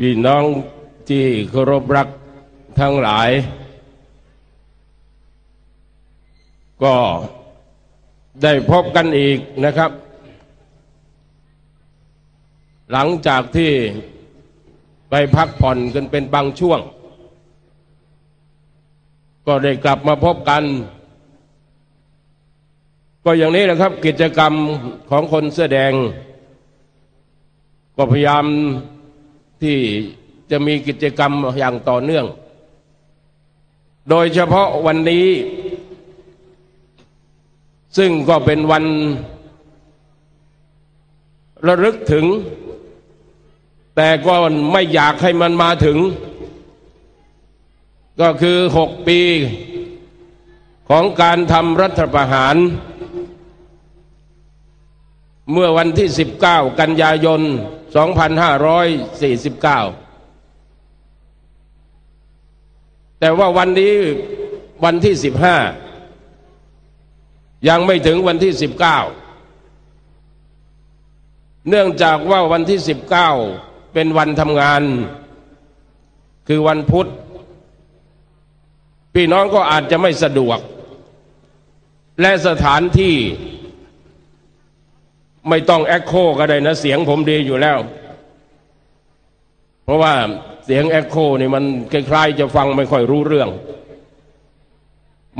พี่น้องที่เคารพรักทั้งหลาย ก็ได้พบกันอีกนะครับ หลังจากที่ไปพักผ่อนกันเป็นบางช่วง ก็ได้กลับมาพบกัน ก็อย่างนี้นะครับกิจกรรมของคนเสื้อแดง ก็พยายาม ที่จะมีกิจกรรมอย่างต่อเนื่อง โดยเฉพาะวันนี้ ซึ่งก็เป็นวันระลึกถึง แต่ก็ไม่อยากให้มันมาถึง ก็คือหกปีของการทำรัฐประหาร เมื่อวันที่ 19 กันยายน 2549 แต่ว่าวันนี้วันที่สิบห้ายังไม่ถึงวันที่สิบเนื่องจากว่าวันที่สิบเก้าเป็นวันทำงาน คือวันพุธพี่น้องก็อาจจะไม่สะดวก และสถานที่ ไม่ต้องแอคโคก็ได้นะ เสียงผมดีอยู่แล้ว เพราะว่าเสียงแอคโคนี่มันคล้ายๆจะฟังไม่ค่อยรู้เรื่อง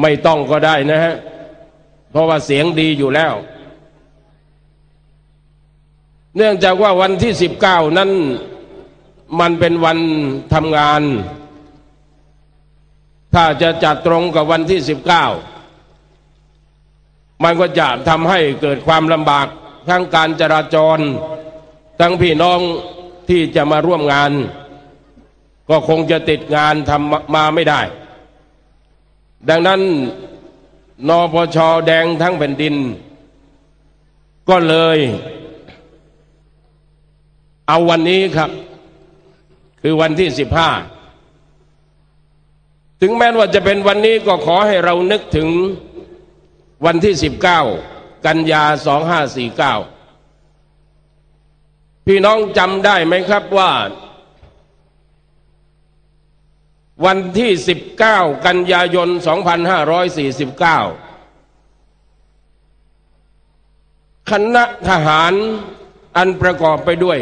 ไม่ต้องก็ได้นะฮะ เพราะว่าเสียงดีอยู่แล้ว เนื่องจากว่าวันที่สิบเก้านั้นมันเป็นวันทำงาน ถ้าจะจัดตรงกับวันที่สิบเก้ามันก็จะทำให้เกิดความลำบาก ทั้งการจราจร ทั้งพี่น้องที่จะมาร่วมงาน ก็คงจะติดงานทำมาไม่ได้ ดังนั้นนปชแดงทั้งแผ่นดิน ก็เลย เอาวันนี้ครับ คือวันที่สิบห้าถึงแม้ว่าจะเป็นวันนี้ก็ขอให้เรานึกถึงวันที่สิบเก้า กันยาสองห้าสี่เก้าพี่น้องจำได้ไหมครับว่า วันที่19กันยายน2549คณะทหารอันประกอบไปด้วย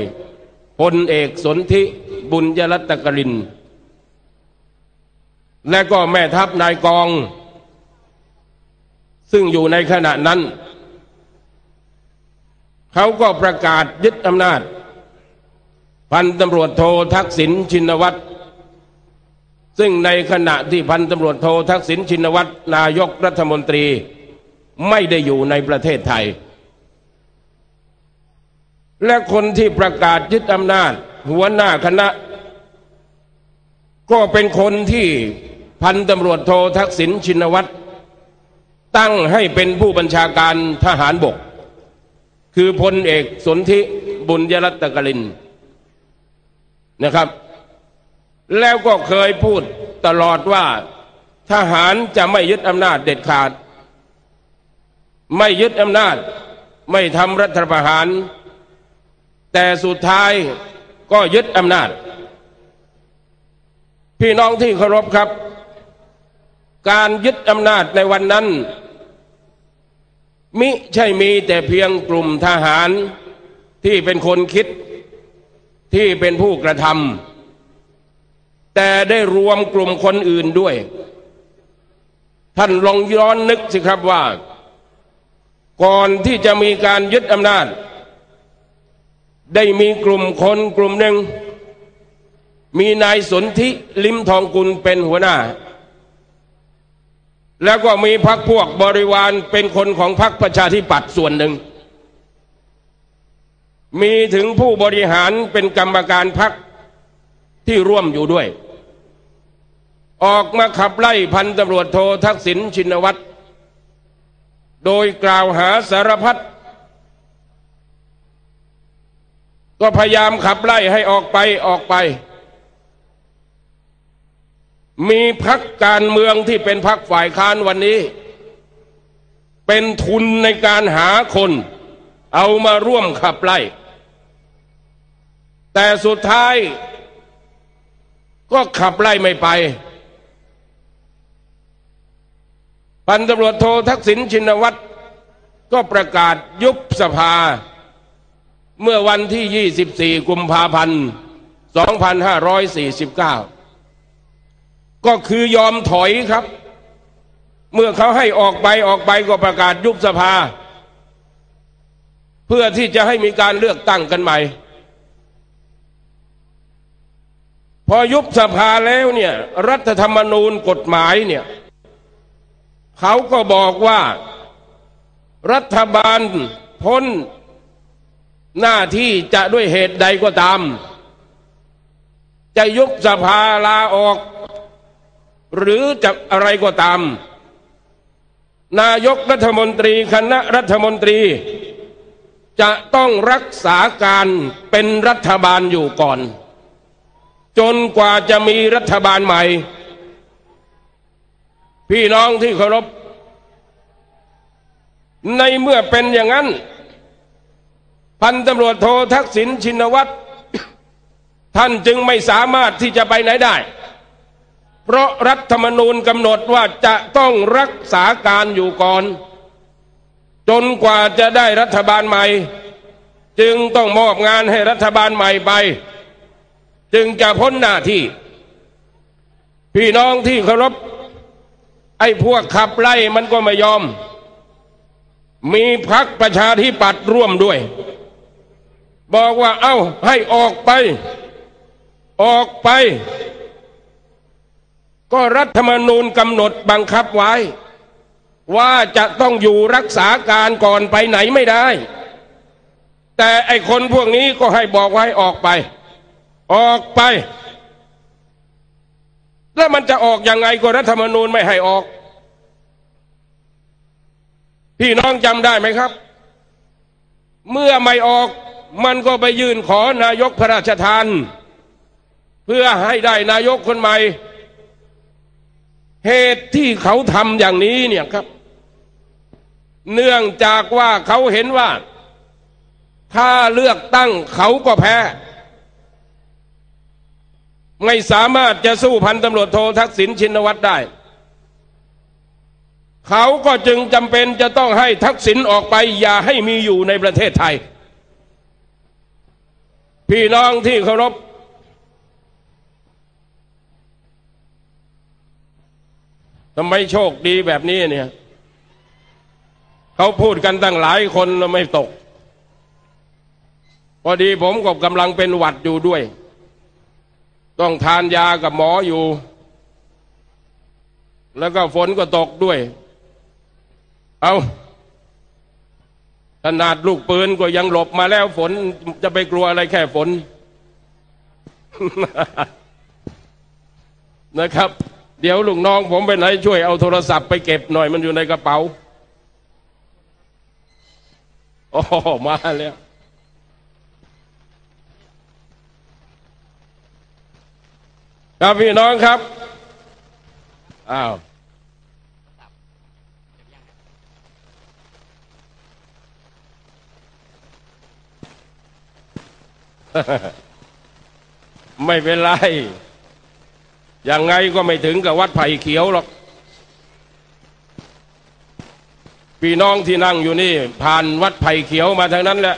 พลเอกสนธิบุญยรัตกริน และก็แม่ทัพนายกอง ซึ่งอยู่ในขณะนั้น เขาก็ประกาศยึดอำนาจ พันตำรวจโททักษิณชินวัตร ซึ่งในขณะที่พันตำรวจโททักษิณชินวัตรนายกรัฐมนตรีไม่ได้อยู่ในประเทศไทย และคนที่ประกาศยึดอำนาจ หัวหน้าคณะ ก็เป็นคนที่พันตำรวจโททักษิณชินวัตร ตั้งให้เป็นผู้บัญชาการทหารบก คือพลเอกสนธิบุญยรัตกลินนะครับ แล้วก็เคยพูดตลอดว่าทหารจะไม่ยึดอำนาจเด็ดขาด ไม่ยึดอำนาจไม่ทำรัฐประหาร แต่สุดท้ายก็ยึดอำนาจ พี่น้องที่เคารพครับ การยึดอำนาจในวันนั้น มิใช่มีแต่เพียงกลุ่มทหารที่เป็นคนคิดที่เป็นผู้กระทำแต่ได้รวมกลุ่มคนอื่นด้วย ท่านลองย้อนนึกสิครับว่า ก่อนที่จะมีการยึดอำนาจ ได้มีกลุ่มคนกลุ่มหนึ่ง มีนายสนธิลิมทองกุลเป็นหัวหน้า แล้วก็มีพักพวกบริวารเป็นคนของพรรคประชาธิปัตย์ส่วนหนึ่ง มีถึงผู้บริหารเป็นกรรมการพรรคที่ร่วมอยู่ด้วย ออกมาขับไล่พันตำรวจโททักษิณชินวัตร โดยกล่าวหาสารพัดก็พยายามขับไล่ให้ออกไปออกไป มีพักการเมืองที่เป็นพักฝ่ายค้านวันนี้ เป็นทุนในการหาคน เอามาร่วมขับไล่ แต่สุดท้าย ก็ขับไล่ไม่ไป พันตำรวจโททักษิณชินวัตร ก็ประกาศยุบสภา เมื่อวันที่ 24 กุมภาพันธ์ 2549 ก็คือยอมถอยครับ เมื่อเขาให้ออกไปออกไปก็ประกาศยุบสภา เพื่อที่จะให้มีการเลือกตั้งกันใหม่ พอยุบสภาแล้วเนี่ย รัฐธรรมนูญกฎหมายเนี่ยเขาก็บอกว่ารัฐบาลพ้นหน้าที่จะด้วยเหตุใดก็ตาม จะยุบสภาลาออก หรือจะอะไรก็ตาม นายกรัฐมนตรีคณะรัฐมนตรี จะต้องรักษาการเป็นรัฐบาลอยู่ก่อน จนกว่าจะมีรัฐบาลใหม่ พี่น้องที่เคารพในเมื่อเป็นอย่างนั้น พันตำรวจโททักษิณชินวัตรท่านจึงไม่สามารถที่จะไปไหนได้ เพราะรัฐธรรมนูญกำหนดว่าจะต้องรักษาการอยู่ก่อน จนกว่าจะได้รัฐบาลใหม่ จึงต้องมอบงานให้รัฐบาลใหม่ไป จึงจะพ้นหน้าที่ พี่น้องที่เคารพไอ้พวกขับไล่มันก็ไม่ยอม มีพักประชาธิปัตย์ร่วมด้วย บอกว่าเอา้าให้ออกไป ออกไป ก็รัฐธรรมนูญกำหนดบังคับไว้ ว่าจะต้องอยู่รักษาการก่อนไปไหนไม่ได้ แต่ไอคนพวกนี้ก็ให้บอกไว้ออกไป ออกไป แล้วมันจะออกอยังไงก็รัฐธรรมนูญไม่ให้ออก พี่น้องจำได้ไหมครับ เมื่อไม่ออกมันก็ไปยื่นขอนายกพระราชทาน เพื่อให้ได้นายกคนใหม่ เหตุที่เขาทำอย่างนี้เนี่ยครับ เนื่องจากว่าเขาเห็นว่า ถ้าเลือกตั้งเขาก็แพ้ ไม่สามารถจะสู้พันตำรวจโททักษิณชินวัตรได้ เขาก็จึงจำเป็นจะต้องให้ทักษิณออกไป อย่าให้มีอยู่ในประเทศไทย พี่น้องที่เคารพ ทำไมโชคดีแบบนี้เนี่ยเขาพูดกันตั้งหลายคนไม่ตก พอดีผมก็กำลังเป็นหวัดอยู่ด้วย ต้องทานยากับหมออยู่ แล้วก็ฝนก็ตกด้วย เอาขนาดลูกปืนก็ยังหลบมาแล้วฝนจะไปกลัวอะไรแค่ฝนนะครับ เดี๋ยวลูกน้อง ผมไปไหนช่วยเอาโทรศัพท์ไปเก็บหน่อยมันอยู่ในกระเป๋าโอ้มาแล้วครับพี่น้องครับ อ้าว ไม่เป็นไร ยังไงก็ไม่ถึงกับวัดไผ่เขียวหรอก พี่น้องที่นั่งอยู่นี่ ผ่านวัดไผ่เขียวมาทางนั้นแหละ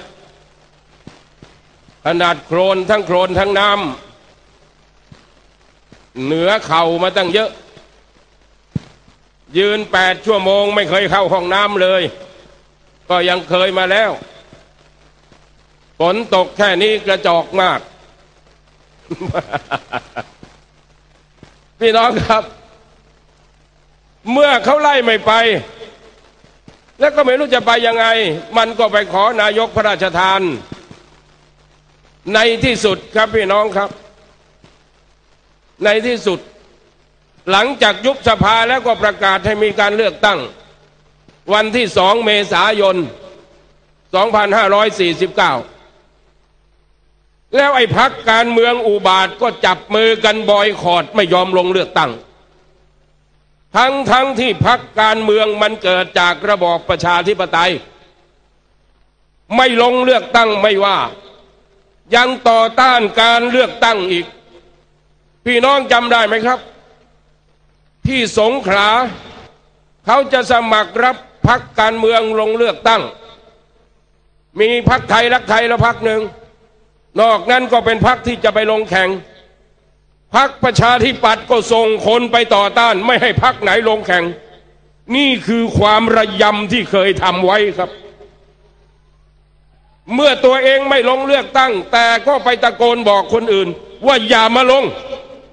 ขนาดโครนทั้งโครนทั้งน้ำเหนือเข่ามาตั้งเยอะ ยืนแปดชั่วโมงไม่เคยเข้าห้องน้ำเลย ก็ยังเคยมาแล้วฝนตกแค่นี้กระจอกมาก พี่น้องครับ เมื่อเขาไล่ไม่ไป แล้วก็ไม่รู้จะไปยังไง มันก็ไปขอนายกพระราชทาน ในที่สุดครับพี่น้องครับ ในที่สุด หลังจากยุบสภาแล้วก็ประกาศให้มีการเลือกตั้ง วันที่สองเมษายน 2549 แล้วไอ้พักการเมืองอุบาทก็จับมือกันบอยคอรดไม่ยอมลงเลือกตั้ง ทั้งทั้งที่พักการเมืองมันเกิดจากระบอบประชาธิปไตย ไม่ลงเลือกตั้งไม่ว่า ยังต่อต้านการเลือกตั้งอีก พี่น้องจำได้ไหมครับ ที่สงขลาเขาจะสมัครรับพักการเมืองลงเลือกตั้ง มีพักไทยรักไทยล้วพักหนึ่ง นอกนั้นก็เป็นพักที่จะไปลงแข่งพักประชาธิปัตย์ก็ส่งคนไปต่อต้าน ไม่ให้พักไหนลงแข่ง นี่คือความระยำที่เคยทำไว้ครับ เมื่อตัวเองไม่ลงเลือกตั้ง แต่ก็ไปตะโกนบอกคนอื่น ว่าอย่ามาลง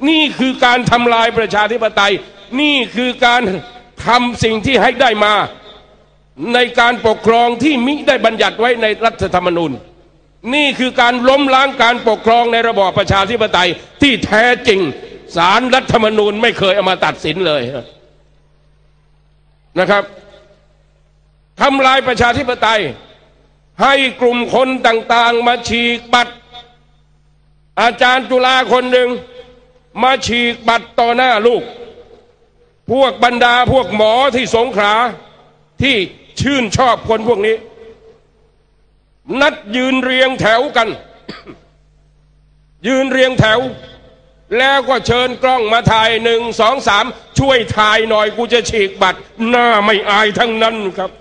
นี่คือการทำลายประชาธิปไตย นี่คือการทำสิ่งที่ให้ได้มา ในการปกครองที่มิได้บัญญัติไว้ในรัฐธรรมนูญ นี่คือการล้มล้างการปกครองในระบอบประชาธิปไตยที่แท้จริงสารรัฐธรรมนูญไม่เคยเอามาตัดสินเลยนะครับทำลายประชาธิปไตย ให้กลุ่มคนต่างๆ มาฉีกบัตร อาจารย์จุฬาคนหนึ่งมาฉีกบัตรต่อหน้าลูก พวกบรรดาพวกหมอที่สงขลาที่ชื่นชอบคนพวกนี้ นัดยืนเรียงแถวกัน ยืนเรียงแถว แล้วก็เชิญกล้องมาถ่ายหนึ่งสองสามช่วยถ่ายหน่อยกูจะฉีกบัตร หน้าไม่อายทั้งนั้นครับ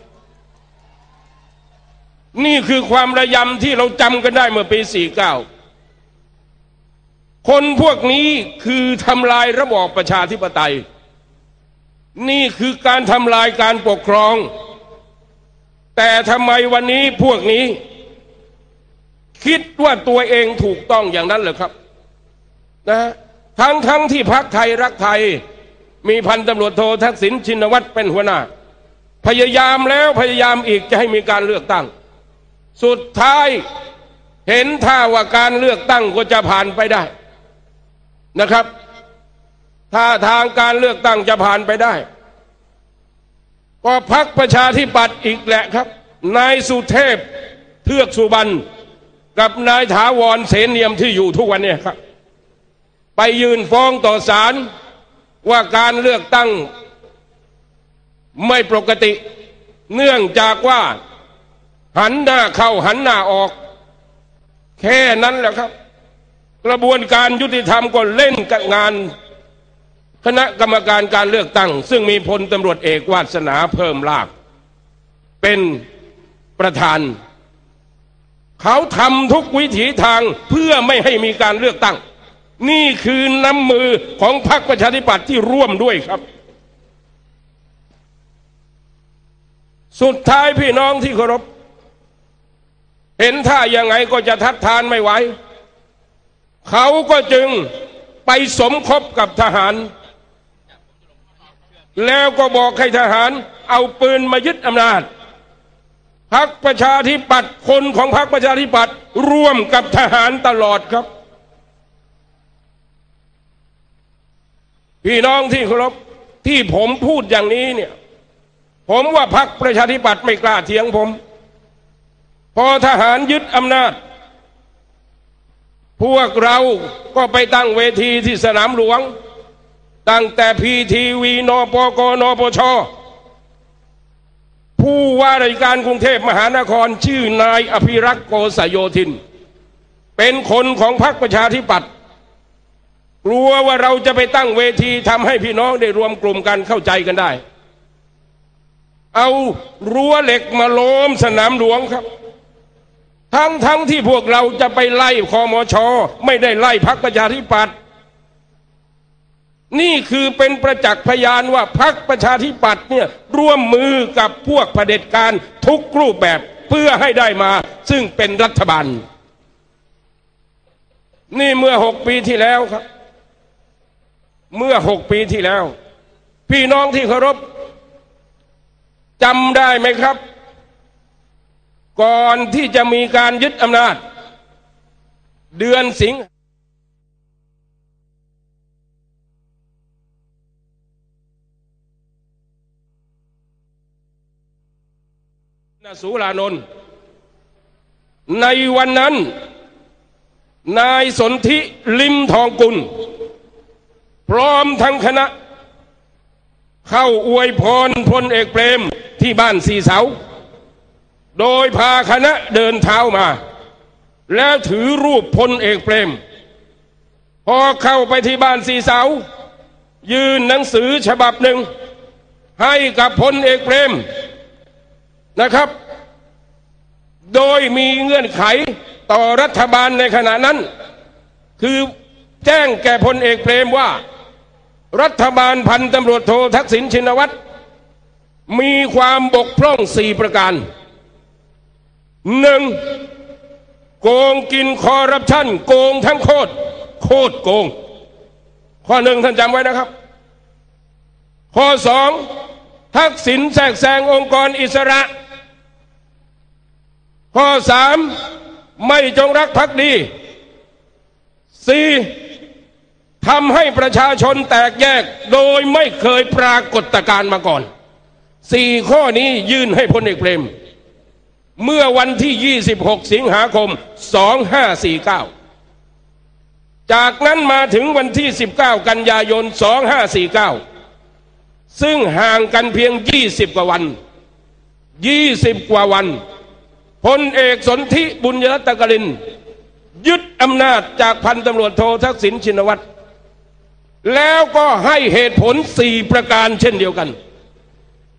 นี่คือความระยำที่เราจำกันได้เมื่อปีสี่เก้าคนพวกนี้คือทำลายระบอบประชาธิปไตย นี่คือการทำลายการปกครอง แต่ทำไมวันนี้พวกนี้ คิดว่าตัวเองถูกต้องอย่างนั้นเหรอครับนะทั้งทั้งที่พักไทยรักไทย มีพันตำรวจโททักษิณชินวัตรเป็นหัวหน้า พยายามแล้วพยายามอีกจะให้มีการเลือกตั้ง สุดท้ายเห็นท่าว่าการเลือกตั้งก็จะผ่านไปได้นะครับถ้าทางการเลือกตั้งจะผ่านไปได้ ก็พักประชาธิปัตย์อีกแหละครับ นายสุเทพเทือกสุบรรณ กับนายถาวรเสนเนียมที่อยู่ทุกวันนี้ครับ ไปยืนฟ้องต่อศาลว่าการเลือกตั้งไม่ปกติ เนื่องจากว่าหันหน้าเข้าหันหน้าออก แค่นั้นแหละครับ กระบวนการยุติธรรมก็เล่นกับงานคณะกรรมการการเลือกตั้ง ซึ่งมีพลตำรวจเอกวาสนาเพิ่มลากเป็นประธาน เขาทำทุกวิถีทางเพื่อไม่ให้มีการเลือกตั้ง นี่คือน้ำมือของพรรคประชาธิปัตย์ที่ร่วมด้วยครับ สุดท้ายพี่น้องที่เคารพเห็นท่ายังไงก็จะทัดทานไม่ไหวเขาก็จึงไปสมคบกับทหาร แล้วก็บอกให้ทหารเอาปืนมายึดอำนาจ พักประชาธิปัตย์คนของพักประชาธิปัตย์ร่วมกับทหารตลอดครับ พี่น้องที่เคารพที่ผมพูดอย่างนี้เนี่ย ผมว่าพักประชาธิปัตย์ไม่กล้าเถียงผม พอทหารยึดอำนาจ พวกเราก็ไปตั้งเวทีที่สนามหลวง ตั้งแต่พีทีวีนปกนปช ผู้ว่าราชการกรุงเทพมหานครชื่อนายอภิรักษ์โกศโยธิน เป็นคนของพรรคประชาธิปัตย์กลัวว่าเราจะไปตั้งเวทีทำให้พี่น้องได้รวมกลุ่มกันเข้าใจกันได้ เอารั้วเหล็กมาล้อมสนามหลวงครับ ทั้งทั้งที่พวกเราจะไปไล่คอมชไม่ได้ไล่พักประชาธิปัตย์ นี่คือเป็นประจักษ์พยานว่าพักประชาธิปัตย์เนี่ยร่วมมือกับพวกเผด็จการทุกรูปแบบเพื่อให้ได้มา ซึ่งเป็นรัฐบาล นี่เมื่อหกปีที่แล้วครับ เมื่อหกปีที่แล้ว พี่น้องที่เคารพจำได้ไหมครับ ก่อนที่จะมีการยึดอำนาจ เดือนสิงหา นสุรานนท์ในวันนั้น นายสนธิลิมทองกุล พร้อมทั้งคณะ เข้าอวยพรพลเอกเปรมที่บ้านสีเสา โดยพาคณะเดินเท้ามา แล้วถือรูปพลเอกเปรม พอเข้าไปที่บ้านสีเสา ยื่นหนังสือฉบับหนึ่ง ให้กับพลเอกเปรม นะครับ โดยมีเงื่อนไขต่อรัฐบาลในขณะนั้น คือแจ้งแก่พลเอกเปรมว่า รัฐบาลพันตำรวจโททักษิณชินวัตร มีความบกพร่องสี่ประการหนึ่งโกงกินคอร์รัปชันโกงทั้งโคตรโคตรโกง ข้อหนึ่งท่านจำไว้นะครับ ข้อสองทักษิณแทรกแซงองค์กรอิสระ ข้อสามไม่จงรักภักดีสี่ทำให้ประชาชนแตกแยกโดยไม่เคยปรากฏการมาก่อนสี่ข้อนี้ยื่นให้พลเอกเปรม เมื่อวันที่ 26 สิงหาคม 2549 จากนั้นมาถึงวันที่ 19 กันยายน 2549 ซึ่งห่างกันเพียง 20 กว่าวัน 20 กว่าวัน พลเอกสนธิบุญยรัตกริน ยึดอำนาจจากพันตำรวจโททักษิณชินวัตร แล้วก็ให้เหตุผลสี่ประการเช่นเดียวกัน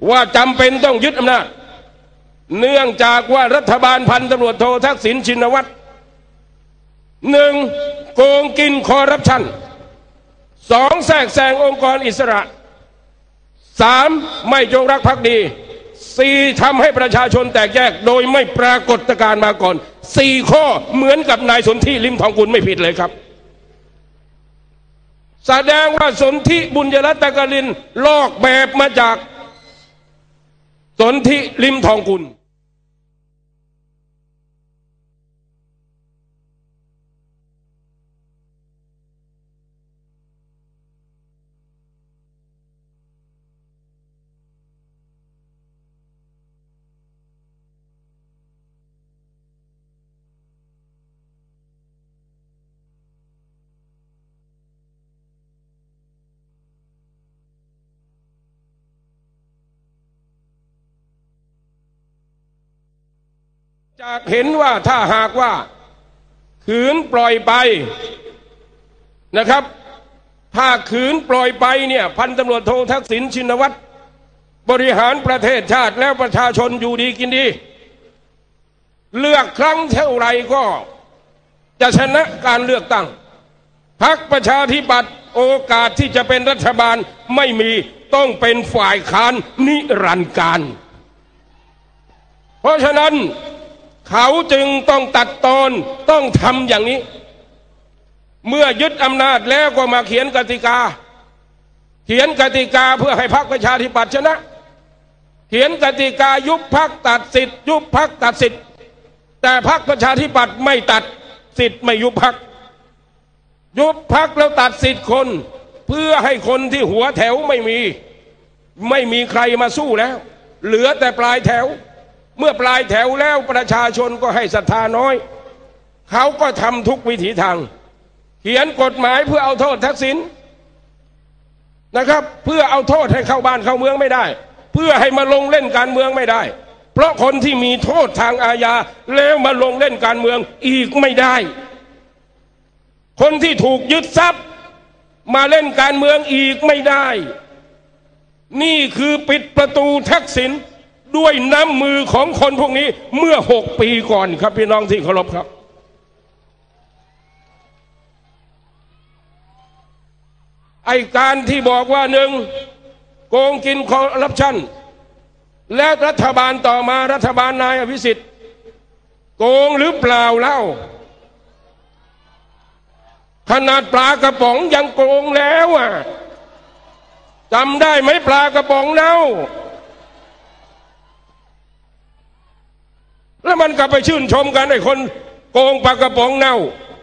ว่าจำเป็นต้องยึดอำนาจ เนื่องจากว่ารัฐบาลพันตำรวจโททักษิณชินวัตรหนึ่งโกงกินคอร์รัปชันสองแทรกแซงองค์กรอิสระสามไม่จงรักภักดี สี่ทำให้ประชาชนแตกแยกโดยไม่ปรากฏการมาก่อนสี่ข้อเหมือนกับนายสนธิลิมทองกุลไม่ผิดเลยครับ แสดงว่าสนธิบุญยรัตกลินลอกแบบมาจาก สนธิลิมทองกุล จากเห็นว่าถ้าหากว่าขืนปล่อยไปนะครับ ถ้าขืนปล่อยไปเนี่ยพันตำรวจโททักษิณชินวัตรบริหารประเทศชาติแล้วประชาชนอยู่ดีกินดี เลือกครั้งเท่าไรก็ จะชนะการเลือกตั้งพักประชาธิปัตย์โอกาสที่จะเป็นรัฐบาลไม่มีต้องเป็นฝ่ายค้านนิรันดร์การ เพราะฉะนั้น เขาจึงต้องตัดตอนต้องทำอย่างนี้ เมื่อยึดอำนาจแล้วก็มาเขียนกติกา เขียนกติกาเพื่อให้พรรคประชาธิปัตย์ชนะ เขียนกติกายุบพรรคตัดสิทธิ์ยุบพรรคตัดสิทธิ์แต่พรรคประชาธิปัตย์ไม่ตัดสิทธิ์ไม่ยุบพรรคยุบพรรคแล้วตัดสิทธิ์คน เพื่อให้คนที่หัวแถวไม่มี ไม่มีใครมาสู้แล้ว เหลือแต่ปลายแถว เมื่อปลายแถวแล้วประชาชนก็ให้ศรัทธาน้อย เขาก็ทำทุกวิถีทาง เขียนกฎหมายเพื่อเอาโทษทักษิณนะครับ เพื่อเอาโทษให้เข้าบ้านเข้าเมืองไม่ได้ เพื่อให้มาลงเล่นการเมืองไม่ได้ เพราะคนที่มีโทษทางอาญาแล้วมาลงเล่นการเมืองอีกไม่ได้ คนที่ถูกยึดทรัพย์มาเล่นการเมืองอีกไม่ได้ นี่คือปิดประตูทักษิณ ด้วยน้ำมือของคนพวกนี้เมื่อหกปีก่อนครับพี่น้องที่เคารพครับ ไอการที่บอกว่าหนึ่งโกงกินคอร์รัปชันและรัฐบาลต่อมารัฐบาลนายอภิสิทธิ์โกงหรือเปล่าเล่า ขนาดปลากระป๋องยังโกงแล้วอะจำได้ไหมปลากระป๋องเน่า แล้วมันกลับไปชื่นชมกันไอ้คนโกงปากกระป๋องเน่า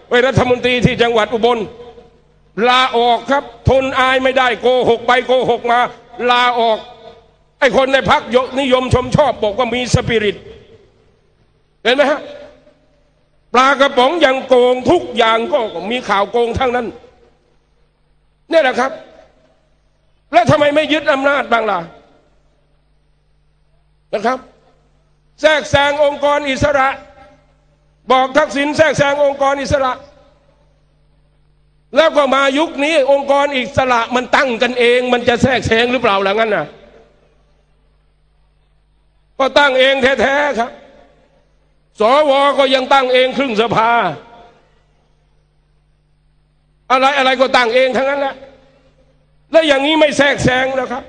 ไปรัฐมนตรีที่จังหวัดอุบล ลาออกครับ ทนอายไม่ได้โกหกไปโกหกมา ลาออก ไอ้คนในพักยนิยมชมชอบบอกว่ามีสปิริต เห็นไหมฮะปลากระป๋องยังโกงทุกอย่างก็มีข่าวโกงทั้งนั้นนี่แหละครับ แล้วทำไมไม่ยึดอำนาจบ้างล่ะนะครับ แทรกแซงองค์กรอิสระ บอกทักษิณแทรกแซงองค์กรอิสระ แล้วก็มายุคนี้องค์กรอิสระมันตั้งกันเอง มันจะแทรกแซงหรือเปล่าล่ะงั้นน่ะก็ตั้งเองแท้ๆครับ สวก็ยังตั้งเองครึ่งสภา อะไรอะไรก็ตั้งเองทั้งนั้นแหละ แล้วอย่างนี้ไม่แทรกแซงแล้วครับ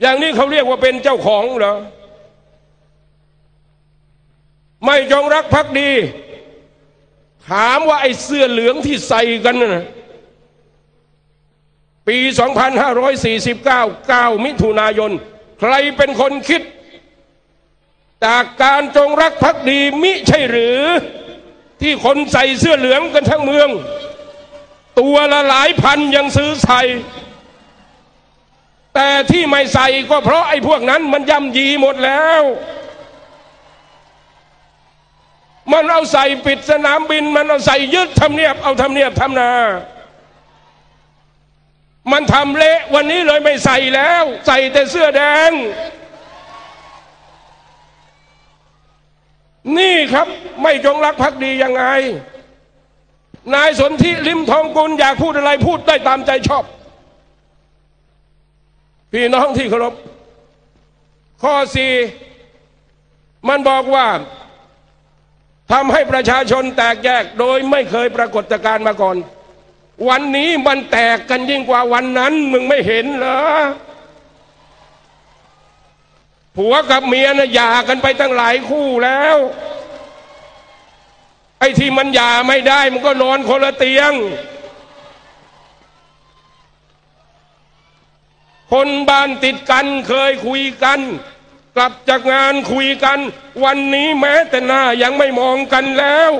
อย่างนี้เขาเรียกว่าเป็นเจ้าของเหรอ ไม่จงรักภักดี ถามว่าไอ้เสื้อเหลืองที่ใส่กันนะปี 2549 9 มิถุนายน ใครเป็นคนคิด จากการจงรักภักดีมิใช่หรือ ที่คนใส่เสื้อเหลืองกันทั้งเมือง ตัวละหลายพันยังซื้อใส่แต่ที่ไม่ใส่ก็เพราะไอ้พวกนั้นมันย่ำยีหมดแล้ว มันเอาใส่ปิดสนามบิน มันเอาใส่ยึดทำเนียบ เอาทำเนียบทำนา มันทำเละวันนี้เลยไม่ใส่แล้ว ใส่แต่เสื้อแดง นี่ครับไม่จงรักภักดียังไง นายสนธิลิมทองกุลอยากพูดอะไรพูดได้ตามใจชอบ พี่น้องที่เคารพข้อสี่มันบอกว่า ทำให้ประชาชนแตกแยกโดยไม่เคยปรากฏการณ์มาก่อน วันนี้มันแตกกันยิ่งกว่าวันนั้นมึงไม่เห็นเหรอผัวกับเมียนะ่ะหย่ากันไปตั้งหลายคู่แล้ว ไอ้ที่มันหย่าไม่ได้มันก็นอนคนละเตียง คนบ้านติดกันเคยคุยกัน กลับจากงานคุยกัน วันนี้แม้แต่หน้ายังไม่มองกันแล้ว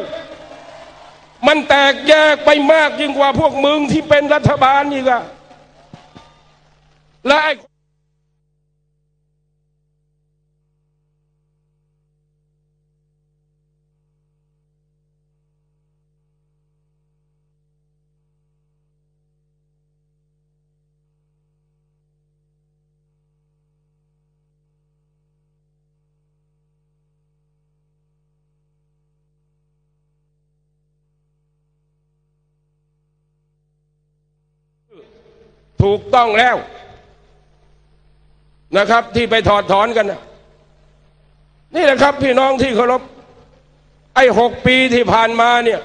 มันแตกแยกไปมากยิ่งกว่าพวกมึงที่เป็นรัฐบาลอีกอะและไอ้ ถูกต้องแล้วนะครับ ที่ไปถอดถอนกันนะนี่แหละครับพี่น้องที่เคารพไอ้หกปีที่ผ่านมาเนี่ย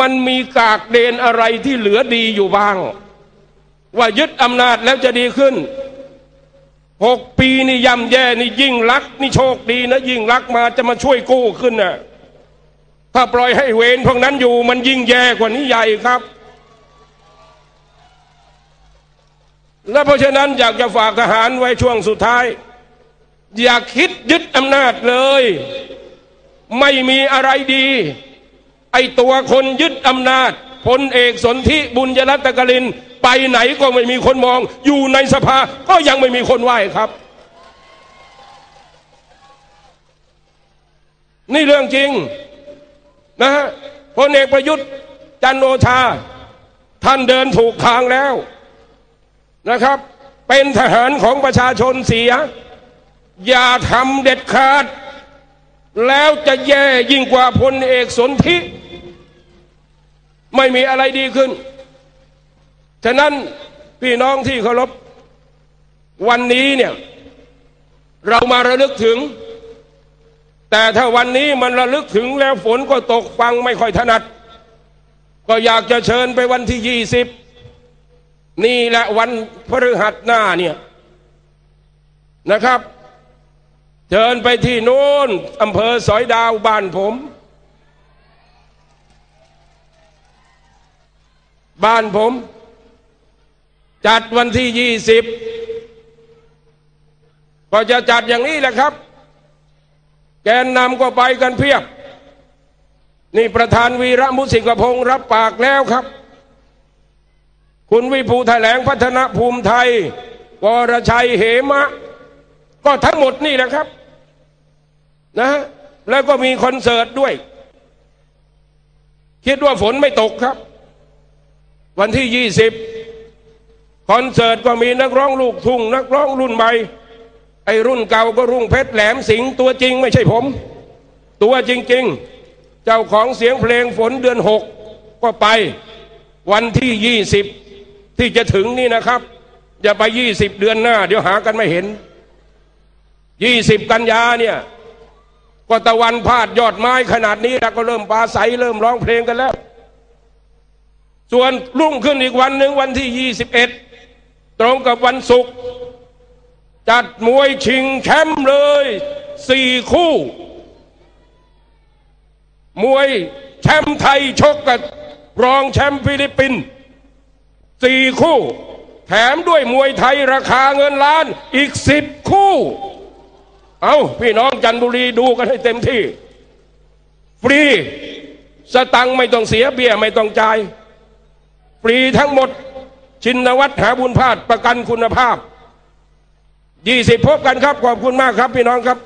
มันมีกากเดนอะไรที่เหลือดีอยู่บ้าง ว่ายึดอำนาจแล้วจะดีขึ้นหกปีนี่ย่ำแย่นี่ยิ่งรักนี่โชคดีนะยิ่งรักมาจะมาช่วยกู้ขึ้นนะ่ะถ้าปล่อยให้เวรพวกนั้นอยู่มันยิ่งแย่กว่านี้ใหญ่ครับ และเพราะฉะนั้นอยากจะฝากทหารไว้ช่วงสุดท้าย อย่าคิดยึดอำนาจเลย ไม่มีอะไรดี ไอตัวคนยึดอำนาจพลเอกสนธิบุญยรัตกลิน ไปไหนก็ไม่มีคนมอง อยู่ในสภาก็ยังไม่มีคนไหว้ครับ นี่เรื่องจริงนะฮะพลเอกประยุทธ์จันโอชา ท่านเดินถูกทางแล้ว นะครับ เป็นทหารของประชาชนเสีย อย่าทำเด็ดขาด แล้วจะแย่ยิ่งกว่าพลเอกสนธิไม่มีอะไรดีขึ้น ฉะนั้นพี่น้องที่เคารพวันนี้เนี่ย เรามาระลึกถึง แต่ถ้าวันนี้มันระลึกถึงแล้วฝนก็ตกฟังไม่ค่อยถนัด ก็อยากจะเชิญไปวันที่ยี่สิบ นี่แหละวันพฤหัสหน้าเนี่ยนะครับเชิญไปที่โน้นอำเภอสอยดาวบ้านผม บ้านผม จัดวันที่ยี่สิบก็จะจัดอย่างนี้แหละครับ แกนนำก็ไปกันเพียบ นี่ประธานวีระมุสิกพงศ์รับปากแล้วครับ คุณวิภูแถลงพัฒนภูมิไทยวรชัยเหมะ ก็ทั้งหมดนี่แหละครับนะแล้วก็มีคอนเสิร์ตด้วย คิดว่าฝนไม่ตกครับ วันที่ยี่สิบคอนเสิร์ตก็มีนักร้องลูกทุ่ง นักร้องรุ่นใหม่ไอรุ่นเก่าก็รุ่งเพชรแหลมสิงตัวจริงไม่ใช่ผม ตัวจริง ๆ เจ้าของเสียงเพลงฝนเดือนหกก็ไปวันที่ยี่สิบ ที่จะถึงนี่นะครับ อย่าไปยี่สิบเดือนหน้า เดี๋ยวหากันไม่เห็นยี่สิบกันยาเนี่ยก็ตะวันพาดยอดไม้ขนาดนี้แล้วก็เริ่มปลาใสเริ่มร้องเพลงกันแล้ว ส่วนรุ่งขึ้นอีกวันหนึ่งวันที่ยี่สิบเอ็ดตรงกับวันศุกร์จัดมวยชิงแชมป์เลยสี่คู่ มวยแชมป์ไทยชกกับรองแชมป์ฟิลิปปินส์ สี่คู่ แถมด้วยมวยไทยราคาเงินล้านอีกสิบคู่ เอาพี่น้องจันทบุรีดูกันให้เต็มที่ ฟรี สตังค์ไม่ต้องเสียเบี้ยไม่ต้องจ่าย ฟรีทั้งหมด ชินวัตรหาบุญพาดประกันคุณภาพยี่สิบพบกันครับ ขอบคุณมากครับพี่น้องครับ